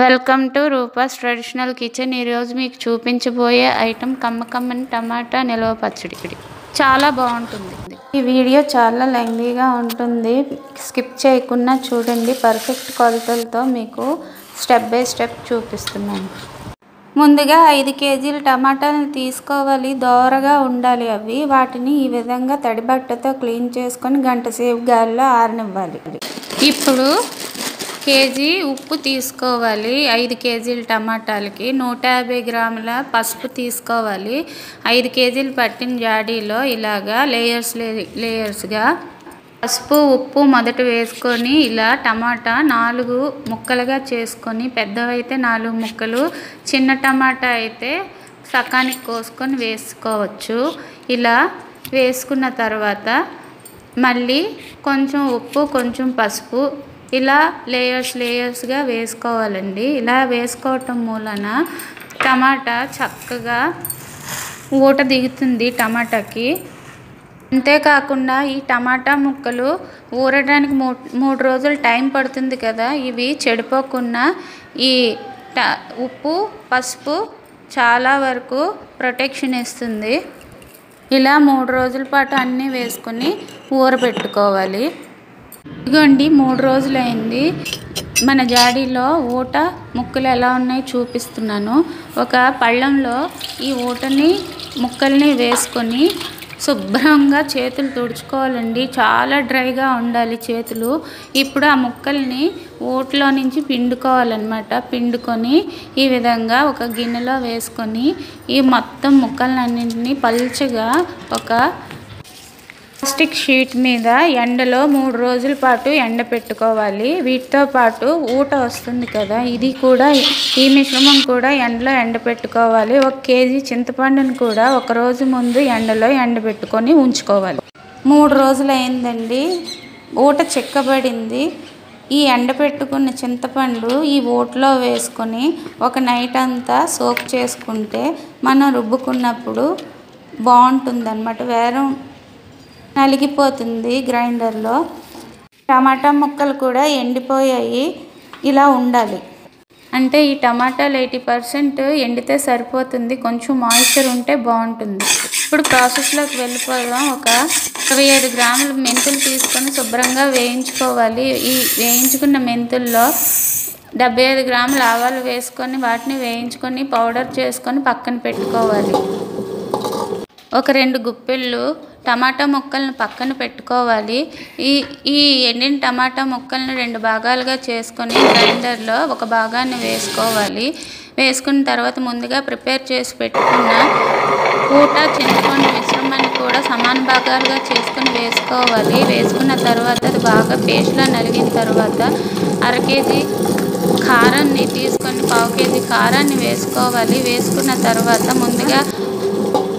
Welcome to Roopa's traditional kitchen. ఈరోజు మీకు చూపించబోయే ఐటెం కమ్మకమ్మని టమాటా నిలవ పచ్చడి. చాలా బాగుంటుంది. ఈ వీడియో చాలా లెంగీగా ఉంటుంది. స్కిప్ చేయకుండా చూడండి. పర్ఫెక్ట్ కొలతలతో మీకు స్టెప్ బై స్టెప్ చూపిస్తున్నాను. ముందుగా ఐదు కేజీల టమాటాలను తీసుకోవాలి. దోరగా ఉండాలి అవి. వాటిని ఈ విధంగా తడి బట్టతో క్లీన్ చేసుకొని గంట సేపు గాలిలో ఆరనివ్వాలి. ఇప్పుడు కేజీ ఉప్పు తీసుకోవాలి. ఐదు కేజీల టమాటాలకి. నూట యాభై గ్రాముల పసుపు తీసుకోవాలి. ఐదు కేజీలు పట్టిన జాడీలో ఇలాగా లేయర్స్ లేయర్స్గా పసుపు ఉప్పు మొదట వేసుకొని ఇలా టమాటా నాలుగు ముక్కలుగా చేసుకొని పెద్దవైతే నాలుగు ముక్కలు చిన్న టమాటా అయితే సకానికి కోసుకొని వేసుకోవచ్చు. ఇలా వేసుకున్న తర్వాత మళ్ళీ కొంచెం ఉప్పు కొంచెం పసుపు ఇలా లేయర్స్ లేయర్స్గా వేసుకోవాలండి. ఇలా వేసుకోవటం మూలన టమాటా చక్కగా ఊట దిగుతుంది టమాటాకి. అంతేకాకుండా ఈ టమాటా ముక్కలు ఊరడానికి మూ మూడు రోజులు టైం పడుతుంది కదా ఇవి చెడిపోకుండా ఈ ట ఉప్పు పసుపు చాలా వరకు ప్రొటెక్షన్ ఇస్తుంది. ఇలా మూడు రోజుల పాటు అన్నీ వేసుకొని ఊరబెట్టుకోవాలి. ఇదిగోండి మూడు రోజులైంది. మన జాడీలో ఊట ముక్కలు ఎలా ఉన్నాయో చూపిస్తున్నాను. ఒక పళ్ళంలో ఈ ఊటని ముక్కల్ని వేసుకొని శుభ్రంగా చేతులు తుడుచుకోవాలండి. చాలా డ్రైగా ఉండాలి చేతులు. ఇప్పుడు ఆ ముక్కల్ని ఊట్లో నుంచి పిండుకోవాలన్నమాట. పిండుకొని ఈ విధంగా ఒక గిన్నెలో వేసుకొని ఈ మొత్తం ముక్కలన్నింటినీ పల్చగా ఒక ప్లాస్టిక్ షీట్ మీద ఎండలో మూడు రోజుల పాటు ఎండ పెట్టుకోవాలి. వీటితో పాటు ఊట వస్తుంది కదా ఇది కూడా ఈ మిశ్రమం కూడా ఎండలో ఎండ పెట్టుకోవాలి. ఒక కేజీ చింతపండుని కూడా ఒక రోజు ముందు ఎండలో ఎండ పెట్టుకొని ఉంచుకోవాలి. మూడు రోజులు అయిందండి ఊట చిక్కబడింది. ఈ ఎండ పెట్టుకున్న చింతపండు ఈ ఊటలో వేసుకొని ఒక నైట్ అంతా సోక్ చేసుకుంటే మనం రుబ్బుకున్నప్పుడు బాగుంటుంది అనమాట వేరే నలిగిపోతుంది గ్రైండర్లో. టమాటా ముక్కలు కూడా ఎండిపోయాయి. ఇలా ఉండాలి. అంటే ఈ టమాటాలు ఎయిటీ పర్సెంట్ ఎండితే సరిపోతుంది. కొంచెం మాయిశ్చర్ ఉంటే బాగుంటుంది. ఇప్పుడు ప్రాసెస్లోకి వెళ్ళిపోదాం. ఒక ఇరవై ఐదు గ్రాములు మెంతులు తీసుకొని శుభ్రంగా వేయించుకోవాలి. ఈ వేయించుకున్న మెంతుల్లో డెబ్బై ఐదు గ్రాముల ఆవాలు వేసుకొని వాటిని వేయించుకొని పౌడర్ చేసుకొని పక్కన పెట్టుకోవాలి. ఒక రెండు గుప్పెళ్ళు టమాటా ముక్కలను పక్కన పెట్టుకోవాలి. ఈ ఈ ఎండిన టమాటా ముక్కలను రెండు భాగాలుగా చేసుకొని గ్రైండర్లో ఒక భాగాన్ని వేసుకోవాలి. వేసుకున్న తర్వాత ముందుగా ప్రిపేర్ చేసి పెట్టుకున్న పూట చింతపండు మిశ్రమాన్ని కూడా సమాన భాగాలుగా చేసుకొని వేసుకోవాలి. వేసుకున్న తర్వాత అది బాగా పేస్ట్లో నలిగిన తర్వాత అర కేజీ కారాన్ని తీసుకొని పావు కేజీ కారాన్ని వేసుకోవాలి. వేసుకున్న తర్వాత ముందుగా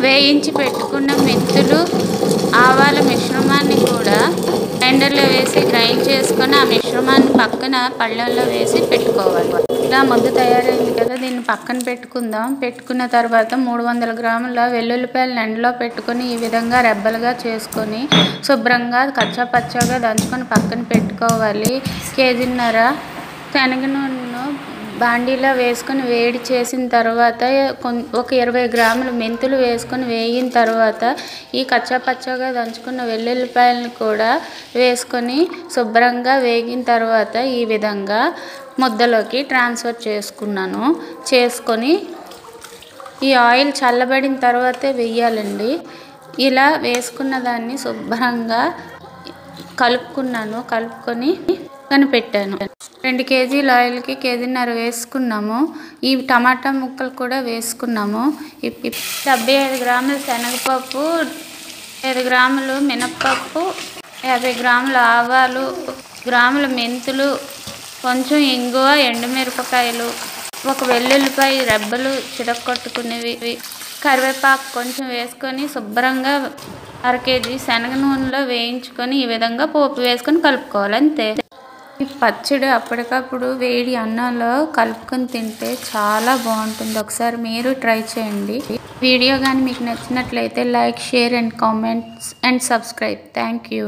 వేయించి పెట్టుకున్న మెంతులు ఆవాల మిశ్రమాన్ని కూడా గ్రైండర్లో వేసి గ్రైండ్ చేసుకొని ఆ మిశ్రమాన్ని పక్కన పళ్ళల్లో వేసి పెట్టుకోవాలి. ఇలా ముద్ద తయారైంది కదా దీన్ని పక్కన పెట్టుకుందాం. పెట్టుకున్న తర్వాత మూడు వందల గ్రాముల వెల్లుల్లిపాయలు ఎండలో పెట్టుకొని ఈ విధంగా రెబ్బలుగా చేసుకొని శుభ్రంగా కచ్చా పచ్చాగా దంచుకొని పక్కన పెట్టుకోవాలి. కేజీన్నర శనగ నూనెను బాండీలో వేసుకొని వేడి చేసిన తర్వాత ఒక ఇరవై గ్రాములు మెంతులు వేసుకొని వేగిన తర్వాత ఈ కచ్చాపచ్చగా దంచుకున్న వెల్లుల్లిపాయలను కూడా వేసుకొని శుభ్రంగా వేగిన తర్వాత ఈ విధంగా ముద్దలోకి ట్రాన్స్ఫర్ చేసుకున్నాను. చేసుకొని ఈ ఆయిల్ చల్లబడిన తర్వాతే వేయాలండి. ఇలా వేసుకున్న దాన్ని శుభ్రంగా కలుపుకున్నాను. కలుపుకొని కనిపెట్టాను రెండు కేజీల ఆయిల్కి కేజీన్నర వేసుకున్నాము. ఈ టమాటా ముక్కలు కూడా వేసుకున్నాము. డెబ్బై ఐదు గ్రాముల శనగపప్పు ఐదు గ్రాములు మినప్పప్పు యాభై గ్రాముల ఆవాలు గ్రాముల మెంతులు కొంచెం ఇంగువ ఎండుమిరపకాయలు ఒక వెల్లుల్లిపాయ రెబ్బలు చిడక్కొట్టుకునేవి కరివేపాకు కొంచెం వేసుకొని శుభ్రంగా అర కేజీ శనగ నూనెలో వేయించుకొని ఈ విధంగా పోపు వేసుకొని కలుపుకోవాలి అంతే ఈ పచ్చడి అప్పటికప్పుడు వేడి అన్నంలో కలుపుకొని తింటే చాలా బాగుంటుంది. ఒకసారి మీరు ట్రై చేయండి. వీడియో కానీ మీకు నచ్చినట్లయితే like share and comments and subscribe. Thank you.